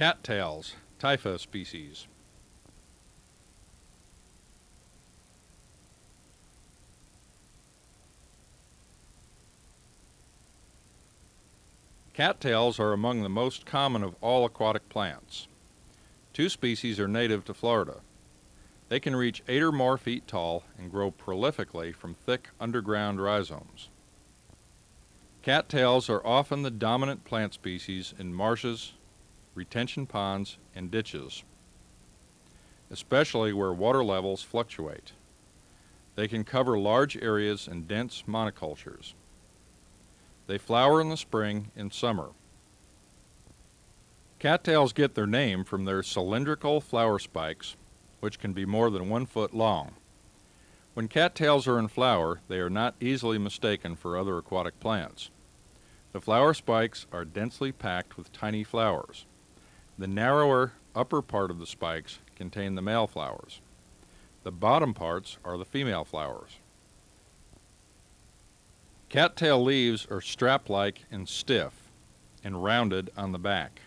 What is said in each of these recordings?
Cattails, Typha species. Cattails are among the most common of all aquatic plants. Two species are native to Florida. They can reach 8 or more feet tall and grow prolifically from thick underground rhizomes. Cattails are often the dominant plant species in marshes, retention ponds, and ditches, especially where water levels fluctuate. They can cover large areas in dense monocultures. They flower in the spring and summer. Cattails get their name from their cylindrical flower spikes, which can be more than one foot long. When cattails are in flower, they are not easily mistaken for other aquatic plants. The flower spikes are densely packed with tiny flowers. The narrower upper part of the spikes contain the male flowers. The bottom parts are the female flowers. Cattail leaves are strap-like and stiff and rounded on the back.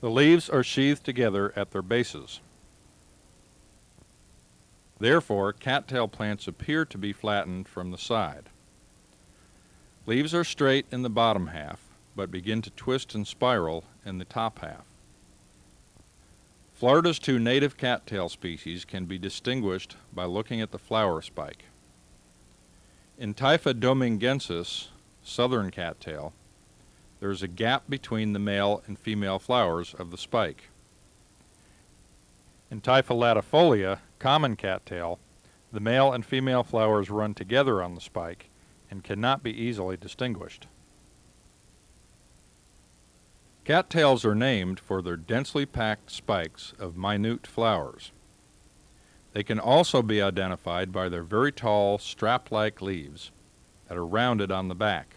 The leaves are sheathed together at their bases. Therefore, cattail plants appear to be flattened from the side. Leaves are straight in the bottom half, but begin to twist and spiral in the top half. Florida's two native cattail species can be distinguished by looking at the flower spike. In Typha domingensis, southern cattail, there is a gap between the male and female flowers of the spike. In Typha latifolia, common cattail, the male and female flowers run together on the spike and cannot be easily distinguished. Cattails are named for their densely packed spikes of minute flowers. They can also be identified by their very tall strap-like leaves that are rounded on the back.